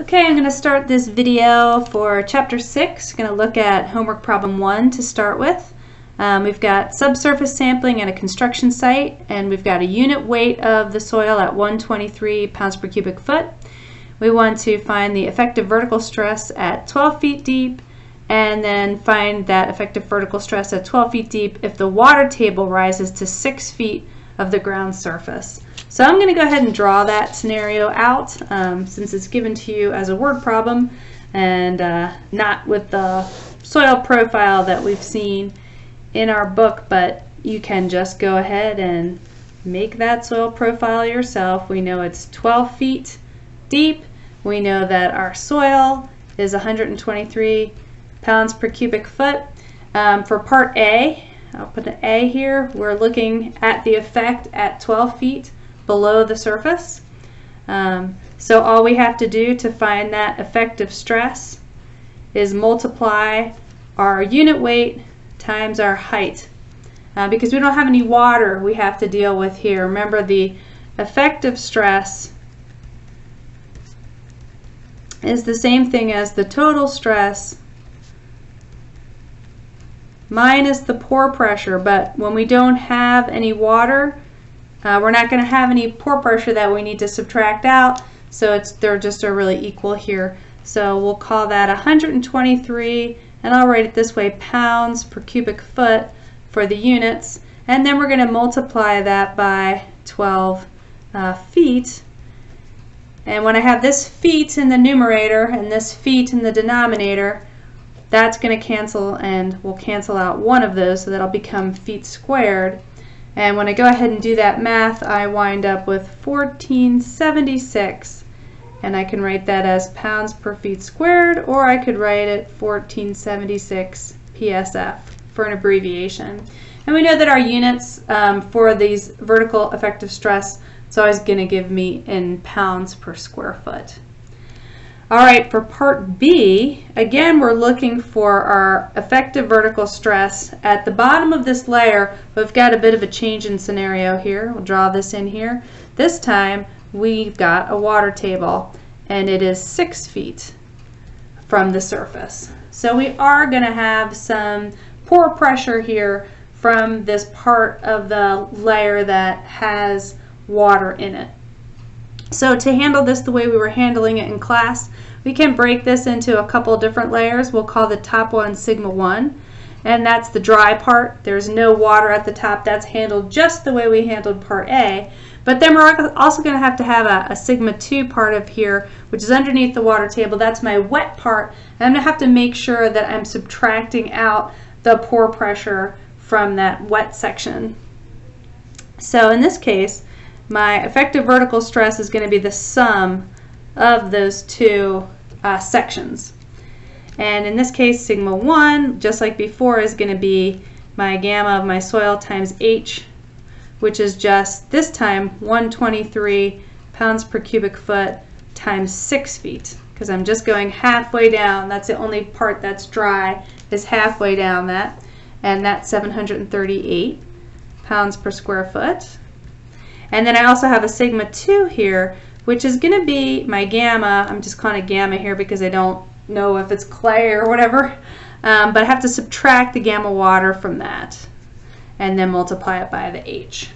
Okay, I'm going to start this video for chapter 6. going to look at homework problem 1 to start with. Um, we've got subsurface sampling at a construction site and we've got a unit weight of the soil at 123 pounds per cubic foot. We want to find the effective vertical stress at 12 feet deep and then find that effective vertical stress at 12 feet deep if the water table rises to 6 feet of the ground surface. So I'm going to go ahead and draw that scenario out um, since it's given to you as a word problem and uh, not with the soil profile that we've seen in our book, but you can just go ahead and make that soil profile yourself. We know it's 12 feet deep. We know that our soil is 123 pounds per cubic foot. Um, for part A, I'll put an A here, we're looking at the effect at 12 feet below the surface. Um, so all we have to do to find that effective stress is multiply our unit weight times our height. Uh, because we don't have any water we have to deal with here. Remember the effective stress is the same thing as the total stress minus the pore pressure. But when we don't have any water, uh, we're not going to have any pore pressure that we need to subtract out, so it's they're just are really equal here. So we'll call that 123, and I'll write it this way, pounds per cubic foot for the units. And then we're going to multiply that by 12 uh, feet. And when I have this feet in the numerator and this feet in the denominator, that's going to cancel and we'll cancel out one of those so that'll become feet squared. And when I go ahead and do that math, I wind up with 1476. And I can write that as pounds per feet squared, or I could write it 1476 PSF for an abbreviation. And we know that our units um, for these vertical effective stress, it's always going to give me in pounds per square foot. All right, for part B, again, we're looking for our effective vertical stress. At the bottom of this layer, we've got a bit of a change in scenario here. We'll draw this in here. This time, we've got a water table, and it is six feet from the surface. So we are going to have some pore pressure here from this part of the layer that has water in it. So to handle this the way we were handling it in class, we can break this into a couple different layers. We'll call the top one sigma 1 and that's the dry part. There's no water at the top. That's handled just the way we handled part A. But then we're also going to have to have a, a, sigma 2 part of here, which is underneath the water table. That's my wet part. And I'm going to have to make sure that I'm subtracting out the pore pressure from that wet section. So in this case, my effective vertical stress is going to be the sum of those two uh, sections. And in this case, sigma 1, just like before, is going to be my gamma of my soil times H, which is just, this time, 123 pounds per cubic foot times 6 feet, because I'm just going halfway down. That's the only part that's dry, is halfway down that. And that's 738 pounds per square foot. And then I also have a sigma 2 here, which is going to be my gamma. I'm just calling it gamma here because I don't know if it's clay or whatever. Um, but I have to subtract the gamma water from that and then multiply it by the H.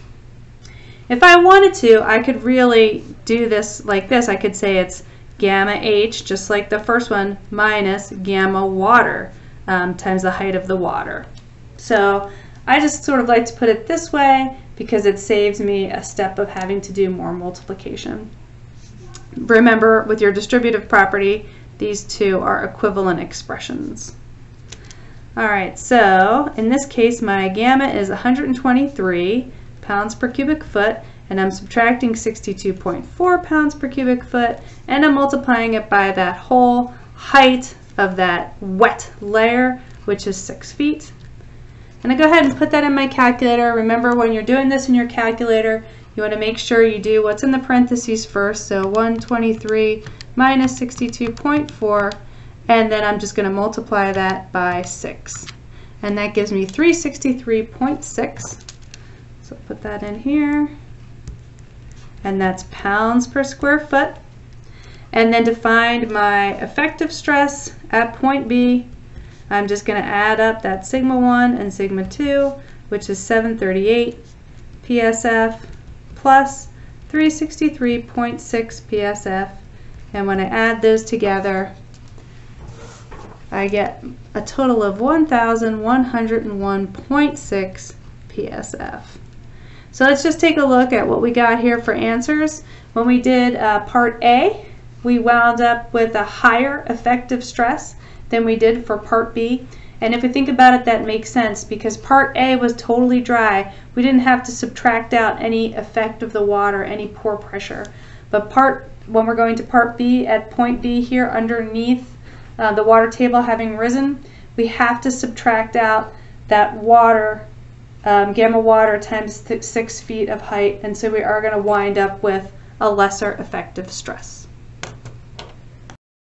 If I wanted to, I could really do this like this. I could say it's gamma H, just like the first one, minus gamma water um, times the height of the water. So I just sort of like to put it this way because it saves me a step of having to do more multiplication. Remember, with your distributive property, these two are equivalent expressions. All right, so in this case, my gamma is 123 pounds per cubic foot, and I'm subtracting 62.4 pounds per cubic foot, and I'm multiplying it by that whole height of that wet layer, which is 6 feet. And I go ahead and put that in my calculator. Remember when you're doing this in your calculator, you want to make sure you do what's in the parentheses first. So 123 minus 62.4 and then I'm just going to multiply that by 6. And that gives me 363.6. So put that in here. And that's pounds per square foot. And then to find my effective stress at point B, I'm just going to add up that sigma 1 and sigma 2, which is 738 PSF plus 363.6 PSF. And when I add those together, I get a total of 1,101.6 PSF. So let's just take a look at what we got here for answers. When we did uh, part A, we wound up with a higher effective stress than we did for part B. And if we think about it, that makes sense because part A was totally dry. We didn't have to subtract out any effect of the water, any pore pressure. But part when we're going to part B at point B here underneath uh, the water table having risen, we have to subtract out that water, um, gamma water times six feet of height. And so we are going to wind up with a lesser effective stress.